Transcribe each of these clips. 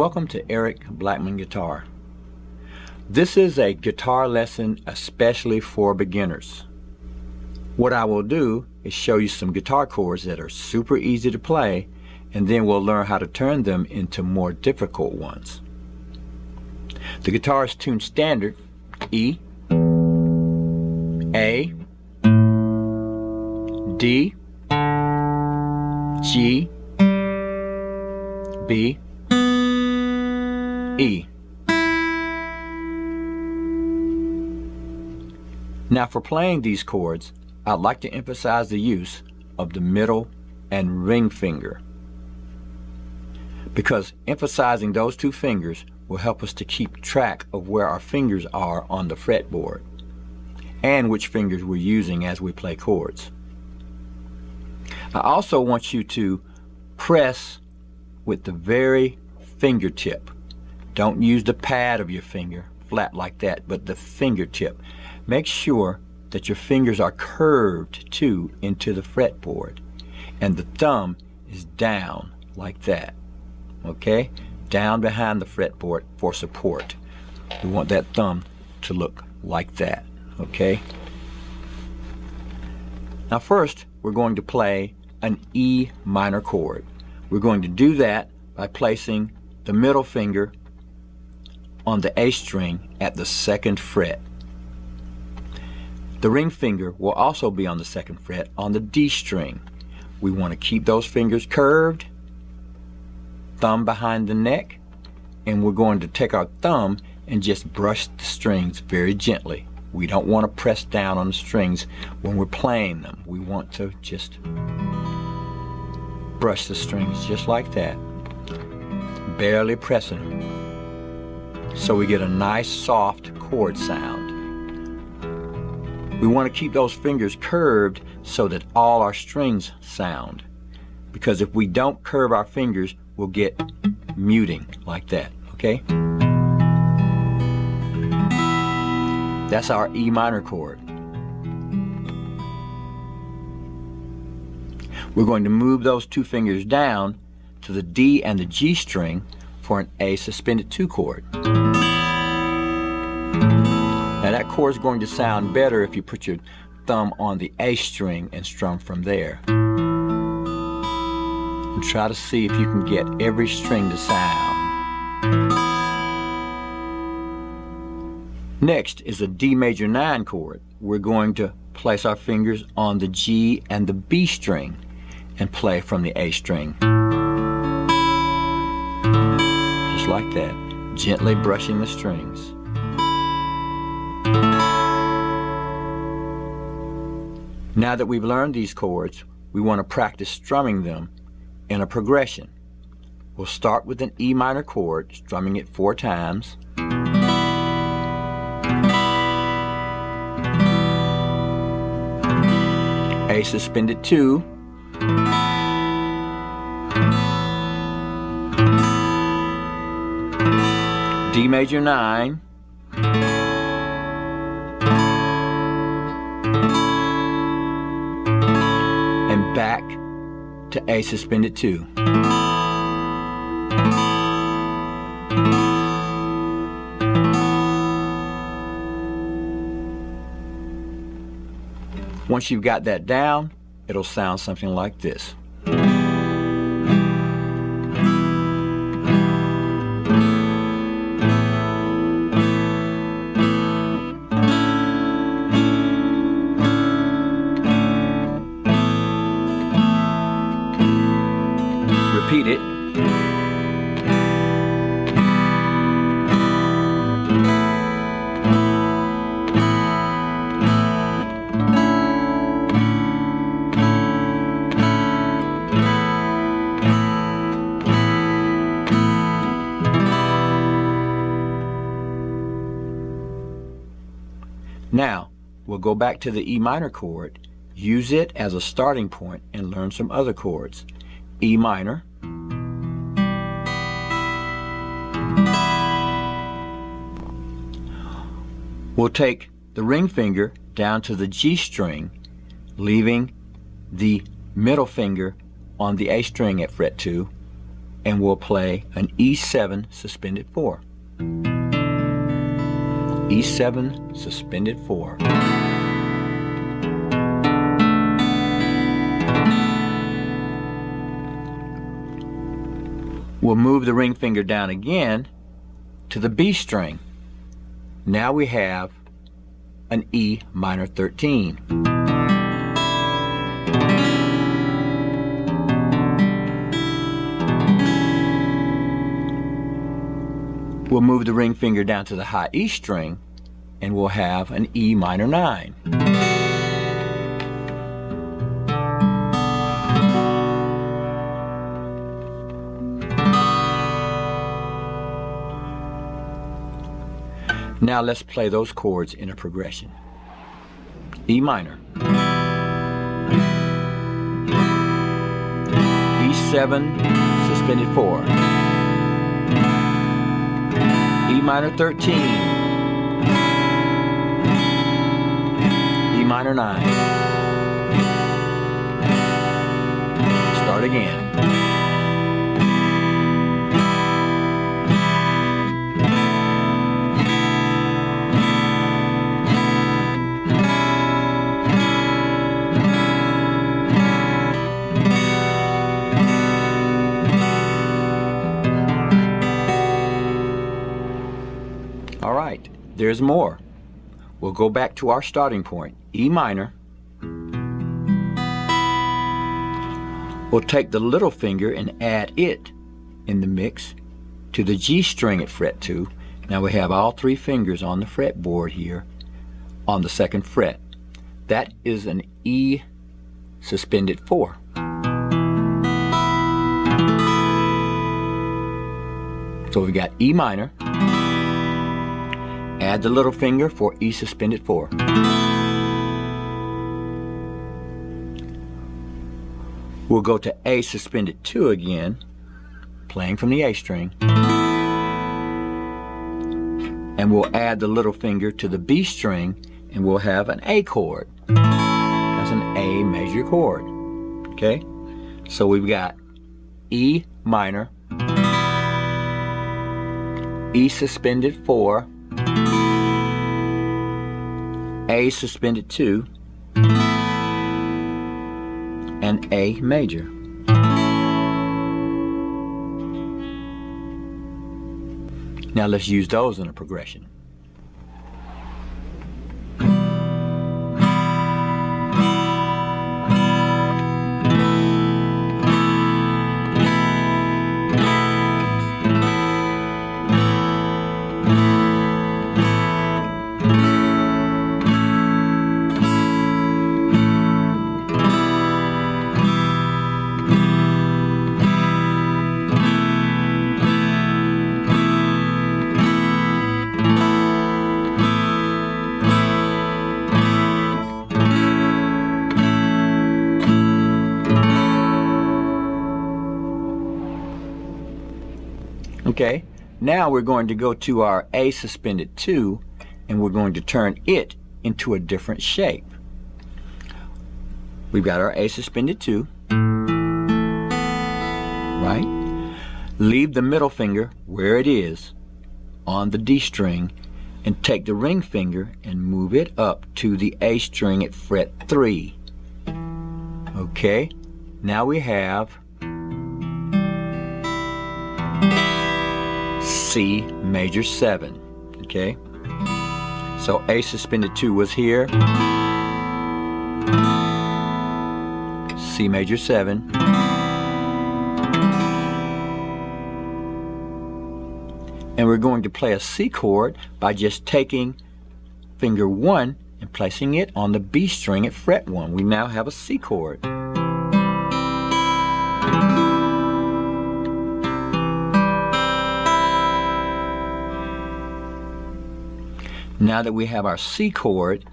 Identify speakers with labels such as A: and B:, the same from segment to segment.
A: Welcome to Eric Blackmon Guitar. This is a guitar lesson especially for beginners. What I will do is show you some guitar chords that are super easy to play and then we'll learn how to turn them into more difficult ones. The guitar is tuned standard E, A, D, G, B, E. Now for playing these chords, I'd like to emphasize the use of the middle and ring finger because emphasizing those two fingers will help us to keep track of where our fingers are on the fretboard and which fingers we're using as we play chords. I also want you to press with the very fingertip. Don't use the pad of your finger flat like that, but the fingertip. Make sure that your fingers are curved too into the fretboard and the thumb is down like that. Okay? Down behind the fretboard for support. We want that thumb to look like that. Okay? Now first, we're going to play an E minor chord. We're going to do that by placing the middle finger on the A string at the second fret. The ring finger will also be on the second fret on the D string. We want to keep those fingers curved, thumb behind the neck, and we're going to take our thumb and just brush the strings very gently. We don't want to press down on the strings when we're playing them. We want to just brush the strings just like that, barely pressing them, so we get a nice soft chord sound. We want to keep those fingers curved so that all our strings sound. Because if we don't curve our fingers, we'll get muting like that, okay? That's our E minor chord. We're going to move those two fingers down to the D and the G string for an A suspended 2 chord. Now that chord is going to sound better if you put your thumb on the A string and strum from there. And try to see if you can get every string to sound. Next is a D major 9 chord. We're going to place our fingers on the G and the B string and play from the A string. Like that, gently brushing the strings. Now that we've learned these chords, we want to practice strumming them in a progression. We'll start with an E minor chord, strumming it four times. A suspended 2, D major 9, and back to A suspended 2. Once you've got that down, it'll sound something like this. Repeat it. Now, we'll go back to the E minor chord, use it as a starting point, and learn some other chords. E minor, We'll take the ring finger down to the G string, leaving the middle finger on the A string at fret 2, and we'll play an E7 suspended 4. E7 suspended 4. We'll move the ring finger down again to the B string. Now we have an E minor 13. We'll move the ring finger down to the high E string and we'll have an E minor 9. Now let's play those chords in a progression. E minor. E7, suspended 4. E minor 13. E minor 9. Start again. There's more. We'll go back to our starting point, E minor. We'll take the little finger and add it in the mix to the G string at fret 2. Now we have all three fingers on the fretboard here on the second fret. That is an E suspended 4. So we've got E minor, Add the little finger for E suspended 4. We'll go to A suspended 2 again, playing from the A string. And we'll add the little finger to the B string and we'll have an A chord. That's an A major chord. Okay? So we've got E minor, E suspended 4, a suspended 2, and A major. Now let's use those in a progression. Okay, now we're going to go to our A suspended 2 and we're going to turn it into a different shape. We've got our A suspended 2, right? Leave the middle finger where it is on the D string and take the ring finger and move it up to the A string at fret 3. Okay, now we have C major 7. Okay? So A suspended 2 was here. C major 7. And we're going to play a C chord by just taking finger 1 and placing it on the B string at fret 1. We now have a C chord. Now that we have our C chord,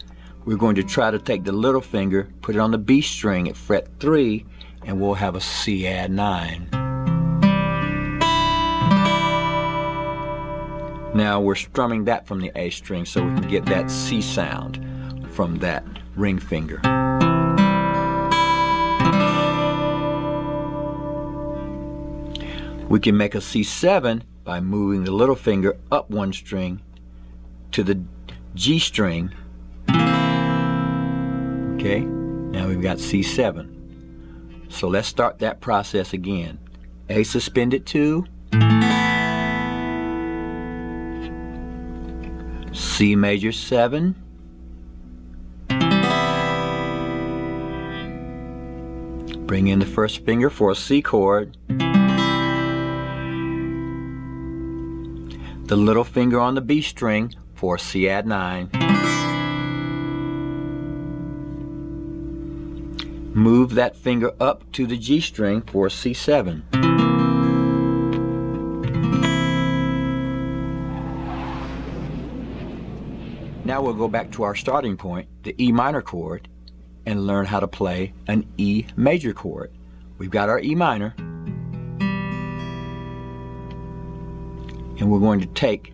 A: we're going to try to take the little finger, put it on the B string at fret 3, and we'll have a C add 9. Now we're strumming that from the A string so we can get that C sound from that ring finger. We can make a C7 by moving the little finger up one string to the G string. Okay, now we've got C7. So let's start that process again. A suspended 2, C major 7, bring in the first finger for a C chord, the little finger on the B string for C add 9, move that finger up to the G string for C7. Now we'll go back to our starting point, the E minor chord, and learn how to play an E major chord. We've got our E minor, and we're going to take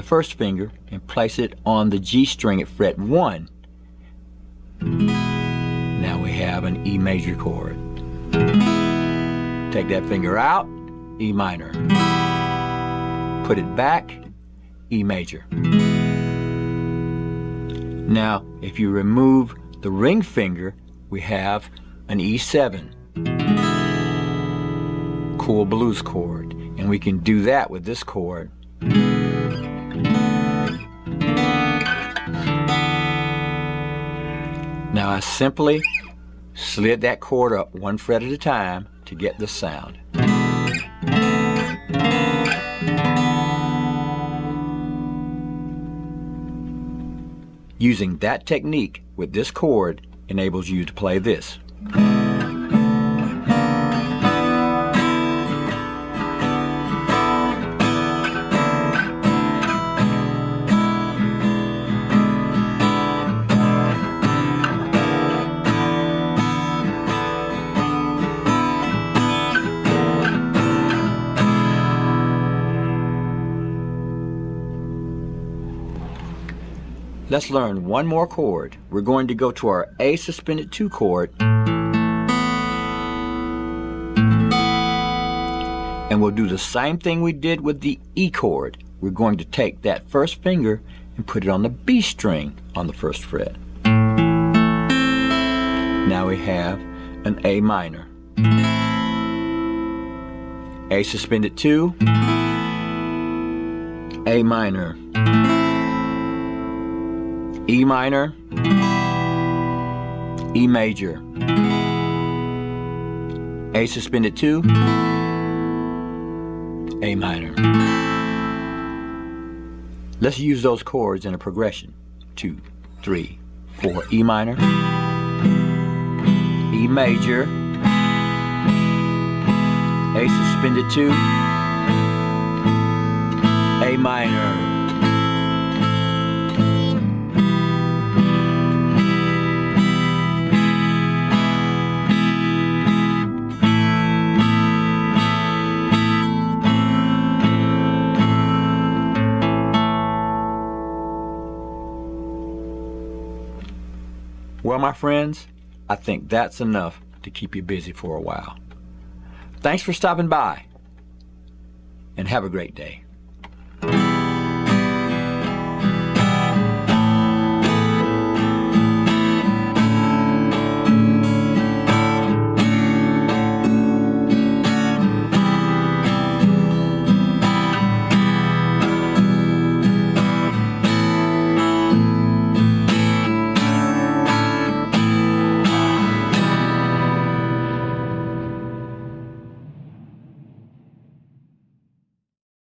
A: the first finger and place it on the G string at fret 1. Now we have an E major chord. Take that finger out, E minor. Put it back, E major. Now, if you remove the ring finger, we have an E7. Cool blues chord. And we can do that with this chord. Now I simply slid that chord up one fret at a time to get the sound. Using that technique with this chord enables you to play this. Let's learn one more chord. We're going to go to our A suspended 2 chord. And we'll do the same thing we did with the E chord. We're going to take that first finger and put it on the B string on the first fret. Now we have an A minor. A suspended 2, A minor. E minor, E major, A suspended 2, A minor. Let's use those chords in a progression. Two, three, four. E minor, E major, A suspended 2, A minor. My friends, I think that's enough to keep you busy for a while. Thanks for stopping by, and have a great day.